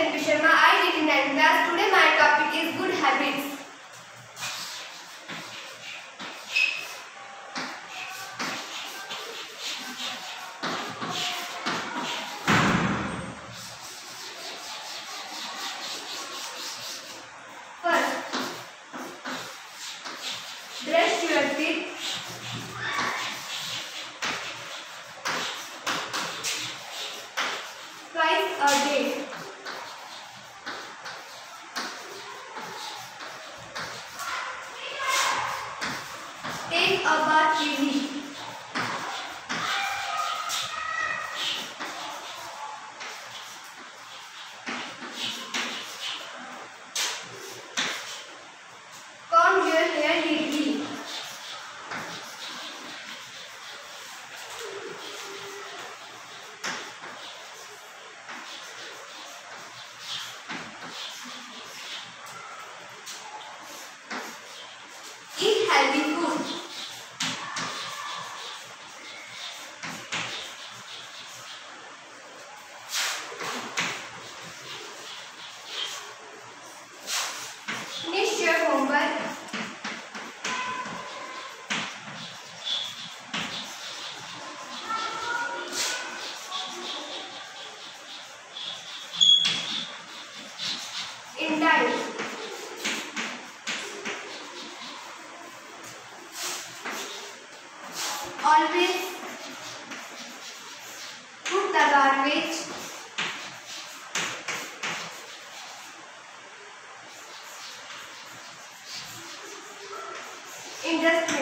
N.P. Sharma. I read in 9th class. Today my topic is good habits. Twice a day. Take a Always put the garbage in dustbin.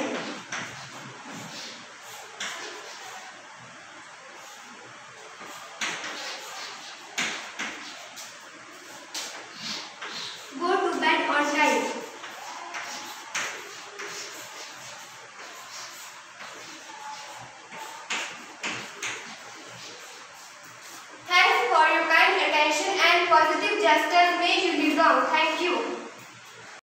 just as may you belong. Thank you.